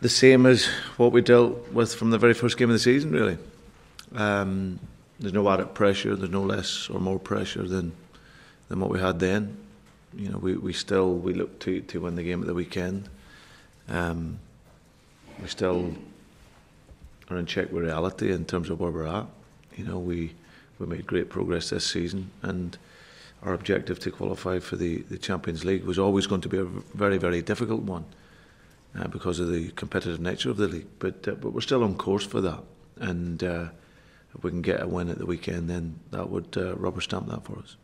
the same as what we dealt with from the very first game of the season, really. Um, there's no added pressure. There's no less or more pressure than than what we had then. You know, we, we still we look to to win the game at the weekend. Um, we still are in check with reality in terms of where we're at. You know, we we made great progress this season, and our objective to qualify for the, the Champions League was always going to be a very very difficult one uh, because of the competitive nature of the league. But uh, but we're still on course for that, and uh, if we can get a win at the weekend, then that would uh, rubber stamp that for us.